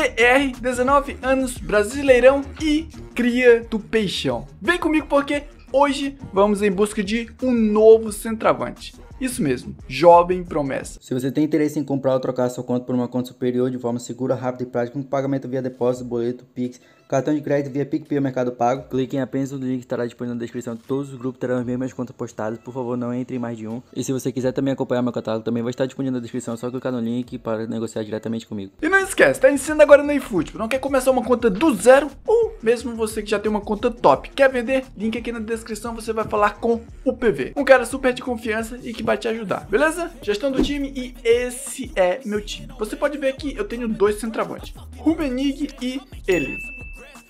DR, 19 anos, brasileirão e cria do peixão. Vem comigo porque hoje vamos em busca de um novo centroavante. Isso mesmo, jovem promessa. Se você tem interesse em comprar ou trocar sua conta por uma conta superior de forma segura, rápida e prática, com pagamento via depósito, boleto, Pix, cartão de crédito via PicPay ou Mercado Pago, clique em apenas no link que estará disponível na descrição. Todos os grupos terão as mesmas contas postadas, por favor não entre em mais de um. E se você quiser também acompanhar meu catálogo, também vai estar disponível na descrição, é só clicar no link para negociar diretamente comigo. E não esquece, tá ensinando agora no eFootball, não quer começar uma conta do zero ou mesmo você que já tem uma conta top, quer vender? Link aqui na descrição, você vai falar com o PV, um cara super de confiança e que vai te ajudar, beleza? Gestão do time e esse é meu time. Você pode ver que eu tenho dois centroavantes, Rubenig e Elisa.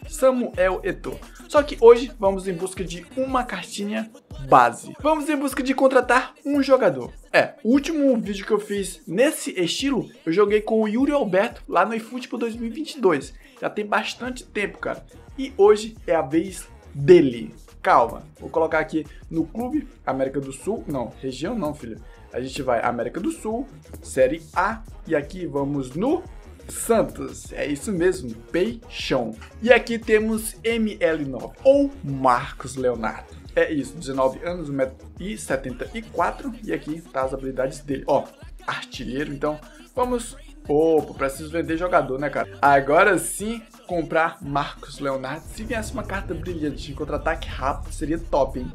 Samuel Eto'o. Só que hoje vamos em busca de uma cartinha base. Vamos em busca de contratar um jogador. É, o último vídeo que eu fiz nesse estilo, eu joguei com o Yuri Alberto lá no eFootball 2022. Já tem bastante tempo, cara. E hoje é a vez dele. Calma, vou colocar aqui no clube América do Sul. Não, região não, filho a gente vai América do Sul, Série A, e aqui vamos no Santos. É isso mesmo, Peixão. E aqui temos ML9, ou Marcos Leonardo. É isso, 19 anos, 1,74m, e aqui tá as habilidades dele. Ó, artilheiro, então vamos... Opa, preciso vender jogador, né, cara? Agora sim, comprar Marcos Leonardo. Se viesse uma carta brilhante de contra-ataque rápido, seria top, hein?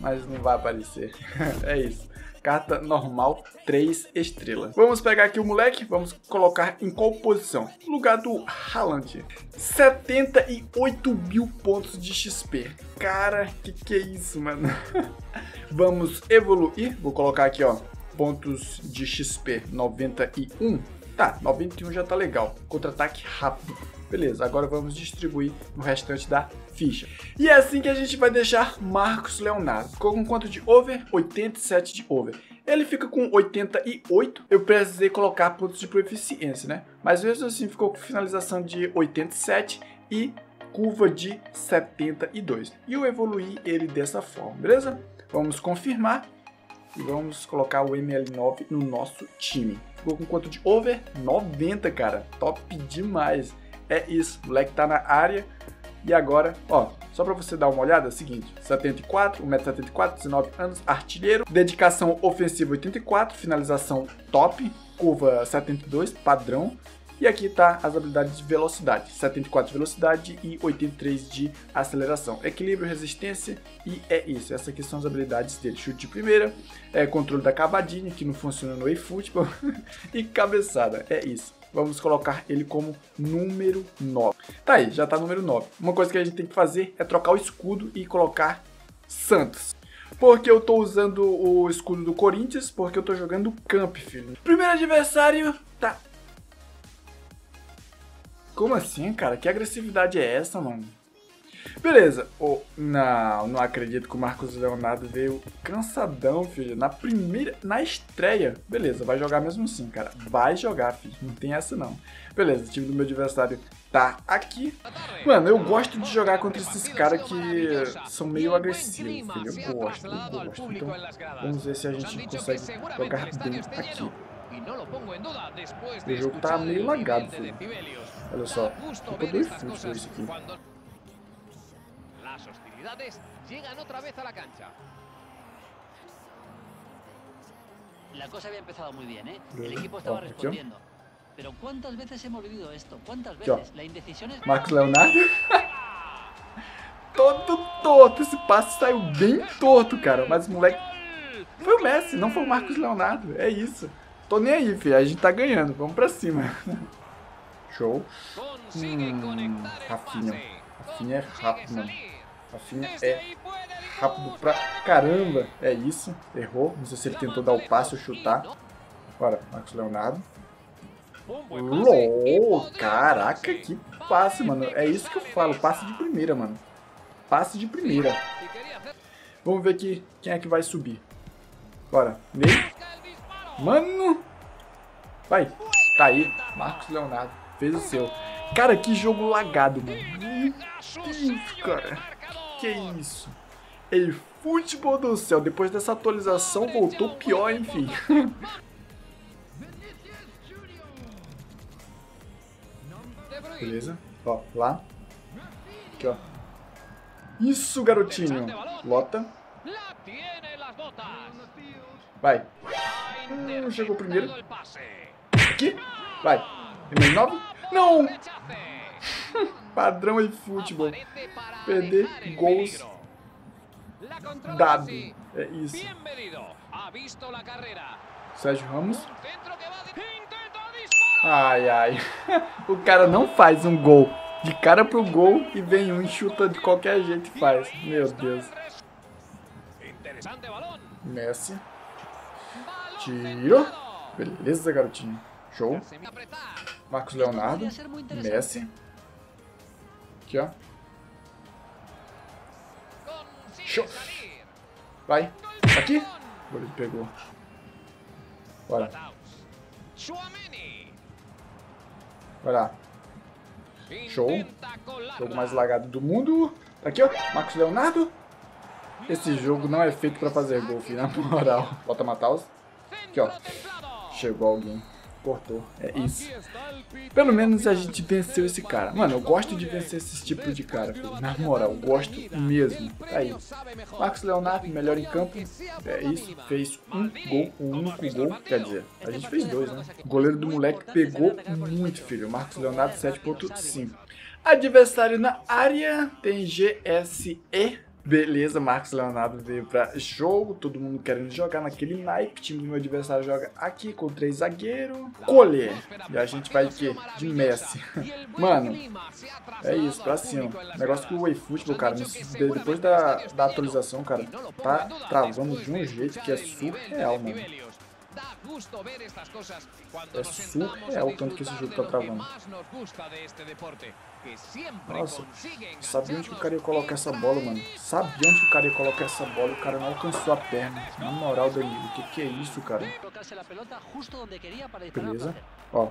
Mas não vai aparecer. é isso carta normal 3 estrelas. Vamos pegar aqui o moleque, vamos colocar em qual posição? Lugar do Haaland. 78 mil pontos de XP. Cara, que que é isso, mano? vamos evoluir, vou colocar aqui, ó, pontos de XP 91. Tá, 91 já tá legal. Contra-ataque rápido. Beleza, agora vamos distribuir no restante da ficha. E é assim que a gente vai deixar Marcos Leonardo. Com quanto de over? 87 de over. Ele fica com 88. Eu precisei colocar pontos de proficiência, né? Mas mesmo assim ficou com finalização de 87 e curva de 72. E eu evoluí ele dessa forma, beleza? Vamos confirmar e vamos colocar o ML9 no nosso time. Ficou com quanto de over? 90, cara. Top demais. É isso, o moleque tá na área. E agora, ó, só para você dar uma olhada, é o seguinte: 74, 1,74m, 19 anos, artilheiro, dedicação ofensiva 84, finalização top, curva 72, padrão. E aqui tá as habilidades de velocidade, 74 de velocidade e 83 de aceleração. Equilíbrio, resistência e é isso. Essas aqui são as habilidades dele. Chute de primeira, é, controle da cavadinha, que não funciona no eFootball, e cabeçada. É isso vamos colocar ele como número 9. Tá aí, já tá número 9. Uma coisa que a gente tem que fazer é trocar o escudo e colocar Santos. Porque eu tô usando o escudo do Corinthians, porque eu tô jogando Camp, filho. Primeiro adversário tá... Como assim, cara? Que agressividade é essa, mano? Beleza. Oh, não, não acredito que o Marcos Leonardo veio cansadão, filho. Na primeira, na estreia. Beleza, vai jogar mesmo assim, cara. Vai jogar, filho. Não tem essa não. Beleza, o time do meu adversário tá aqui. Mano, eu gosto de jogar contra esses caras que são meio agressivos, filho. Eu gosto, eu gosto. Então, vamos ver se a gente consegue jogar bem aqui. O jogo tá meio lagado, filho. Olha só, culpa do isso aqui. Las hostilidades llegan otra vez a la cancha. La cosa había empezado muy bien, ¿eh? El equipo estaba respondiendo. Pero ¿cuántas veces hemos vivido esto? ¿Cuántas veces? La indecisión es... Max Leonardo. Todo torto. Esse passe saiu bem torto, cara. Mas o moleque... Foi o Messi, não foi o Marcos Leonardo. É isso. Tô nem aí, filho. A gente tá ganhando. Vamos pra cima. Show. Hum, Rafinha. Rafinha é rápido, mano. Rafinha é rápido pra caramba. É isso. Errou. Não sei se ele tentou dar o passe ou chutar. Bora, Marcos Leonardo. LOL, caraca, que passe, mano. É isso que eu falo, passe de primeira, mano. Passe de primeira. Vamos ver aqui quem é que vai subir. Bora, Ney. Mano. Vai. Tá aí, Marcos Leonardo. Fez o seu. Cara, que jogo lagado, mano. Deus, cara que isso? E futebol do céu, depois dessa atualização voltou pior, enfim. Beleza. Ó, lá. Aqui, ó. Isso, garotinho. Lota. Vai. Hum, chegou primeiro. Aqui. Vai. Tem 9. Não! Padrão e futebol. Perder gols dado. É isso. Sérgio Ramos. Ai, ai. o cara não faz um gol de cara pro gol e vem um e chuta de qualquer jeito faz. Meu Deus. Messi. Tiro. Beleza, garotinho. Show. Marcos Leonardo. Messi. Aqui, ó. Show. Vai. Aqui. Ele pegou. Bora. Vai lá. Show. Jogo mais lagado do mundo. Aqui, ó. Marcos Leonardo. Esse jogo não é feito pra fazer gol, filho. Na moral. Bota matar-os. Aqui, ó. Chegou alguém cortou. É isso. Pelo menos a gente venceu esse cara. Mano, eu gosto de vencer esses tipos de cara, filho. Na moral, gosto mesmo. Tá aí. Marcos Leonardo, melhor em campo. É isso. Fez um gol, um único gol. Quer dizer, a gente fez dois, né? O goleiro do moleque pegou muito, filho. Marcos Leonardo, 7.5. Adversário na área tem GSE Beleza, Marcos Leonardo veio para jogo, todo mundo querendo jogar naquele naipe. O time do meu adversário joga aqui com três zagueiros. Colher. E a gente vai de quê? De Messi. Mano, é isso, pra cima. Negócio que o eFootball, cara, depois da, da atualização, cara, tá travando de um jeito que é surreal, mano. É surreal o tanto que esse jogo tá travando. Nossa, sabia onde que o cara ia colocar essa bola, mano. Sabia onde que o cara ia colocar essa bola e o cara não alcançou a perna. Na moral, Danilo, o que, que é isso, cara? Beleza. Ó.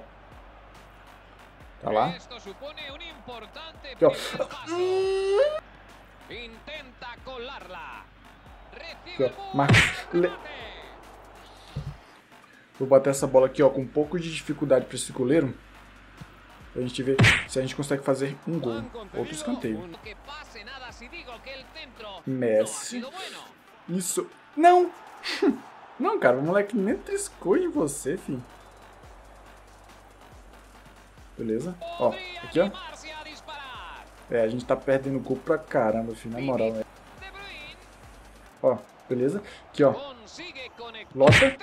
Tá lá. Aqui, ó. Aqui, ó. Marcos. Vou bater essa bola aqui, ó, com um pouco de dificuldade para esse goleiro. Pra gente ver se a gente consegue fazer um gol. Outro escanteio. Messi. Isso. Não! Não, cara, o moleque nem triscou em você, filho. Beleza. Ó, aqui, ó. É, a gente tá perdendo gol pra caramba, filho, na moral, né? Ó, beleza. Aqui, ó. Lota.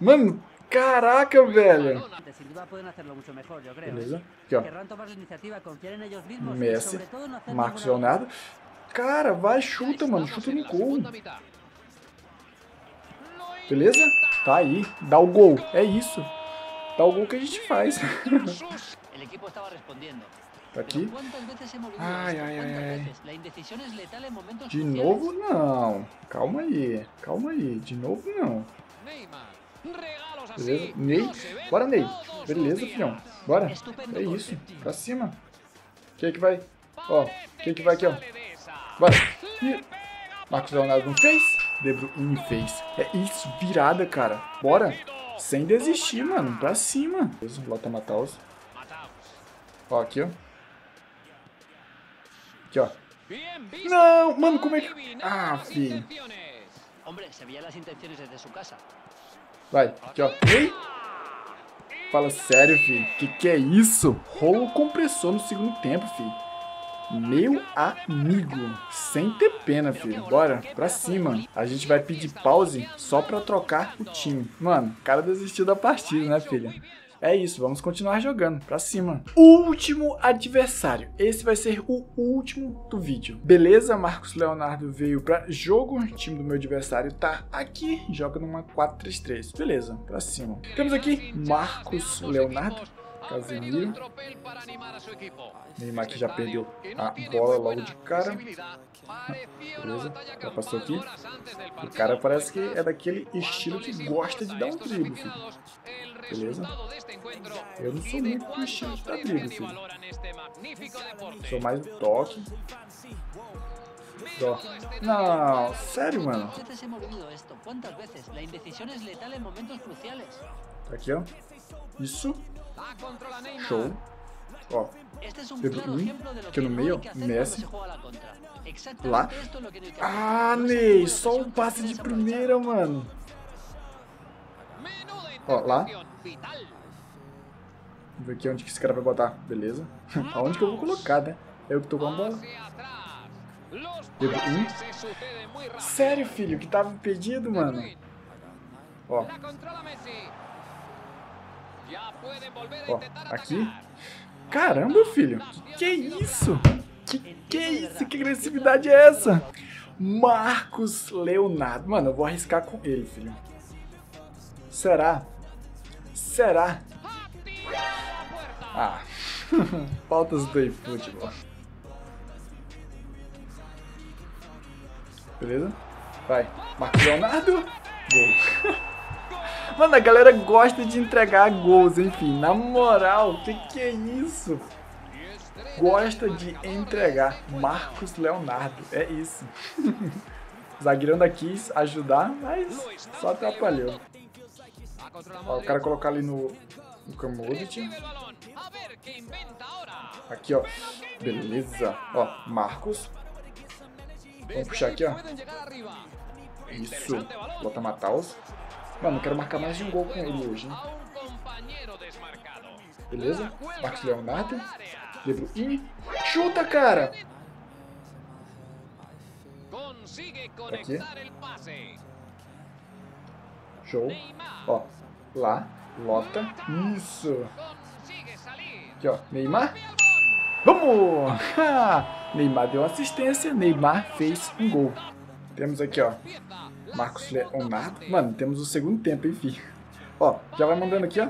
Mano, caraca, velho. Beleza. Aqui, ó. Messi. Marcos Leonardo. Cara, vai, chuta, mano. Chuta no gol. Beleza? Tá aí. Dá o gol. É isso. Dá o gol que a gente faz. Tá aqui. Ai, ai, ai, ai. De novo, não. Calma aí. Calma aí. De novo, não. Beleza? Ney. Bora, Ney. Beleza, filhão. Bora. É isso. Pra cima. Quem é que vai? Ó. Quem é que vai aqui, ó? Bora. Ih. Marcos Leonardo não fez? De Bruyne fez. É isso. Virada, cara. Bora. Sem desistir, mano. Pra cima. Beleza. Lota Mataus. Ó, aqui, ó. Aqui, ó. Não, mano, como é que... Ah, filho. Vai, ó. Ei! Fala sério, filho. Que que é isso? Rolo compressor no segundo tempo, filho. Meu amigo. Sem ter pena, filho. Bora, pra cima. A gente vai pedir pause só pra trocar o time. Mano, o cara desistiu da partida, né, filho? É isso, vamos continuar jogando, pra cima. Último adversário. Esse vai ser o último do vídeo. Beleza, Marcos Leonardo veio pra jogo. O time do meu adversário tá aqui, joga numa 4-3-3. Beleza, pra cima. Temos aqui Marcos Leonardo. Casemiro. Neymar que já perdeu a bola logo de cara. Beleza, já passou aqui. O cara parece que é daquele estilo que gosta de dar um drible, filho. Beleza? Eu não sou muito do estilo de dar drible, filho. Sou mais do toque. Ó. Não, sério, mano. Tá aqui, ó. Isso. Show. Ó. Um, aqui no meio. Messi. Lá. Ah, Ney, só um passe de primeira, mano. Ó, lá. Vamos ver aqui onde que esse cara vai botar. Beleza. Aonde que eu vou colocar, né? Eu que tô com a bola. Um. Sério, filho, que tava impedido, mano. Ó. Ó, aqui. Caramba, filho. Que que é isso? Que que é isso? Que agressividade é essa? Marcos Leonardo. Mano, eu vou arriscar com ele, filho. Será? Será? Ah. Faltas do eFootball. Beleza? Vai. Marcos Leonardo. Gol. Mano, a galera gosta de entregar gols, enfim. Na moral, o que, que é isso? Gosta de entregar. Marcos Leonardo, é isso. o zagueiro ainda quis ajudar, mas só atrapalhou. Ó, o cara colocar ali no, no commodity. Aqui, ó. Beleza. Ó, Marcos. Vamos puxar aqui, ó. Isso. Bota Mataus. Mano, eu quero marcar mais de um gol com ele hoje, hein? Beleza? Marcos Leonardo. De Bruyne. Chuta, cara! Aqui. Show. Ó, lá. Lota. Isso. Aqui, ó. Neymar. Vamos! Neymar deu assistência, Neymar fez um gol. Temos aqui, ó. Marcos Leonardo. Mano, temos o segundo tempo, enfim. Ó, já vai mandando aqui, ó.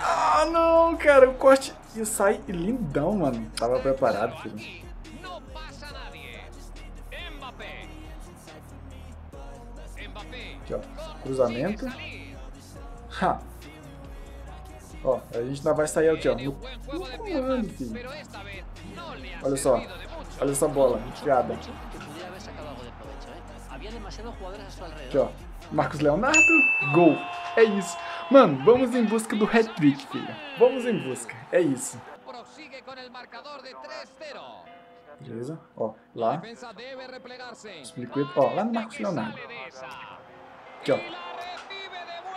Ah, não, cara. O corte ia sair lindão, mano. Tava preparado, filho. Aqui, ó. Cruzamento. Ha. Ó, a gente ainda vai sair aqui, ó. No, no comando, filho. Olha só. Olha essa bola, enfiada. Aqui, ó. Marcos Leonardo, gol. É isso. Mano, vamos em busca do hat-trick, filho. Vamos em busca. É isso. Beleza? Ó, lá. Explico Ó, lá no Marcos Leonardo. Aqui, ó.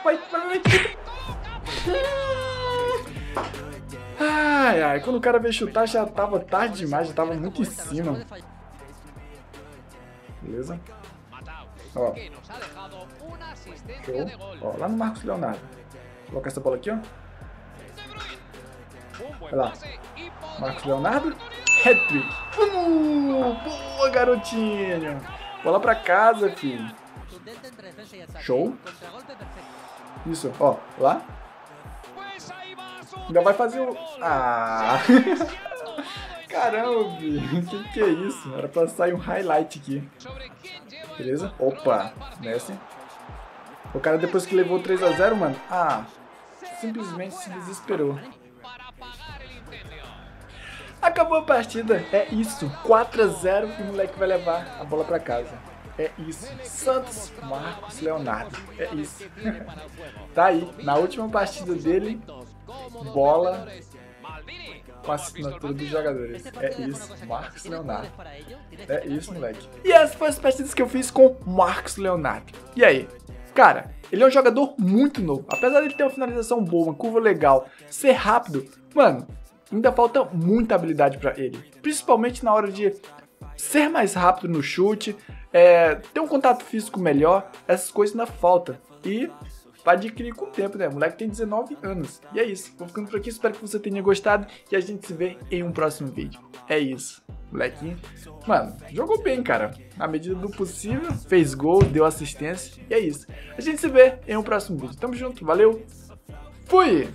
Vai, vai, vai. Ai, ai, quando o cara veio chutar já tava tarde demais, já tava muito em cima. Beleza? Ó. Show. Ó, lá no Marcos Leonardo. Coloca essa bola aqui, ó. Olha lá. Marcos Leonardo. Hat-trick. Uh, boa, garotinho. Bola pra casa, filho. Show. Isso, ó. Lá. Ainda vai fazer o... Ah! Caramba, que, que é isso? Era pra sair um highlight aqui. Beleza? Opa, Messi. O cara depois que levou 3x0, mano, ah, simplesmente se desesperou. Acabou a partida, é isso, 4x0 e o moleque vai levar a bola pra casa. É isso, Santos Marcos Leonardo, é isso. tá aí, na última partida dele, bola com a assinatura dos jogadores. É isso, Marcos Leonardo. É isso, moleque. E essas foram as partidas que eu fiz com Marcos Leonardo. E aí? Cara, ele é um jogador muito novo. Apesar de ter uma finalização boa, uma curva legal, ser rápido, mano, ainda falta muita habilidade para ele. Principalmente na hora de ser mais rápido no chute, é, ter um contato físico melhor, essas coisas ainda falta. E vai adquirir com o tempo, né? O moleque tem 19 anos. E é isso. Vou ficando por aqui, espero que você tenha gostado e a gente se vê em um próximo vídeo. É isso. Molequinho. Mano, jogou bem, cara. Na medida do possível, fez gol, deu assistência. E é isso. A gente se vê em um próximo vídeo. Tamo junto, valeu. Fui!